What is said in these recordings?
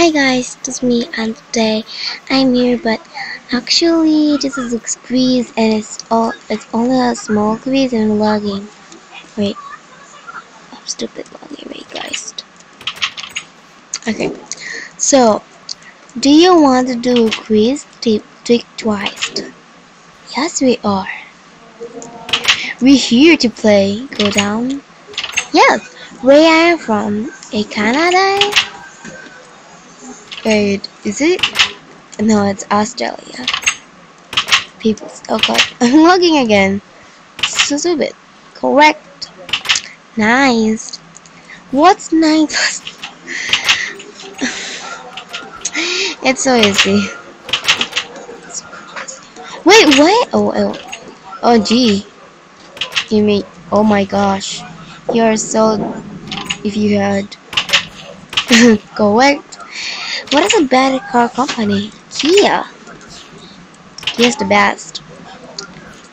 Hi guys, it's me and today I'm here but actually this is a quiz and it's all it's only a small quiz and logging. Wait. I'm stupid logging wait guys. Okay. So do you want to do a quiz? Tip trick twice. Yes we are. We're here to play. Go down. Yes, where I am from. A Canada? Wait, is it? No, it's Australia. People. Oh god, I'm logging again. So stupid. Correct. Nice. What's plus? it's so easy. Wait, what? Oh, oh, oh, gee. You mean? Oh my gosh. You're so. If you had. Correct. What is a bad car company? Kia. Kia's the best.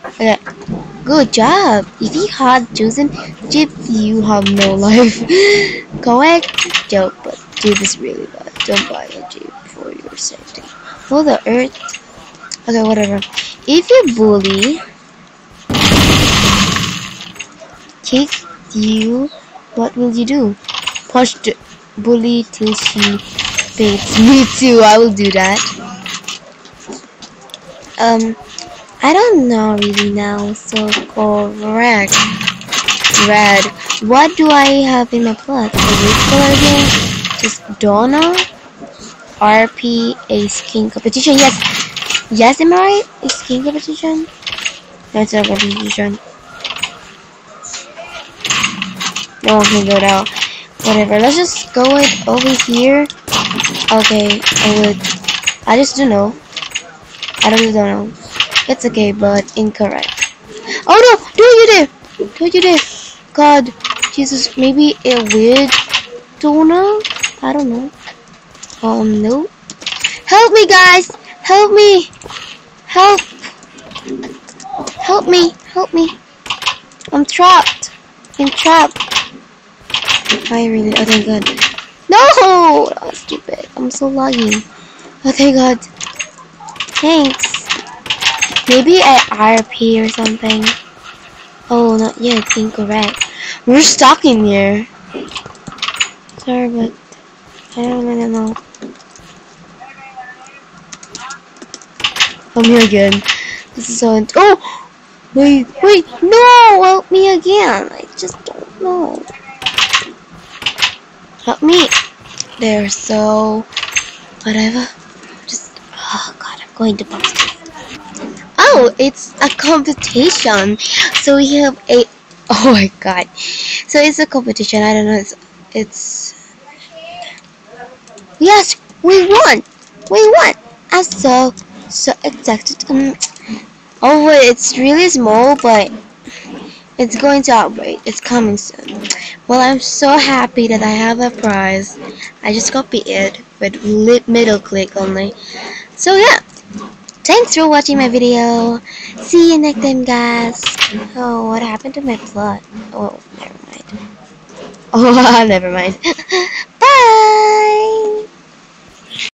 Okay. Good job. If you had chosen Jeep, you have no life. Correct. Joke, but Jeep is really bad. Don't buy a Jeep for your safety. For the earth. Okay, whatever. If you bully kick you, what will you do? Push the bully till she Thanks, me too, I will do that. Um, I don't know really now, so correct. Red. What do I have in my plot? A color again? Just Donna? RP, a skin competition. Yes! Yes, am I right? A skin competition? That's a competition. No one can go down. Whatever, let's just go it over here. Okay, I would. I just don't know. I really don't know. It's okay, but incorrect. Oh no! Do you did! Do you did! God, Jesus, maybe a weird donor? I don't know. Um, no. Help me, guys! Help me! Help! Help me! Help me! I'm trapped! I'm trapped! I really, oh thank god. No! Oh, stupid. I'm so laggy. Thank God. Thanks. Maybe I RP or something. Oh, not yet. Incorrect. We're stuck in here. Sorry, but I don't really know. I'm here again. This is so. Oh! Wait, wait, no! Help me again. I just don't know. Help me. They're so whatever. Just oh god, I'm going to this. Oh, it's a competition. So we have a oh my god. So it's a competition. I don't know. It's it's yes, we won. We won. I'm so so excited. Um, oh, it's really small, but it's going to outbreak. It's coming soon. Well, I'm so happy that I have a prize. I just copy it with middle click only. So yeah. Thanks for watching my video. See you next time, guys. Oh, what happened to my plot? Oh, never mind. Oh, never mind.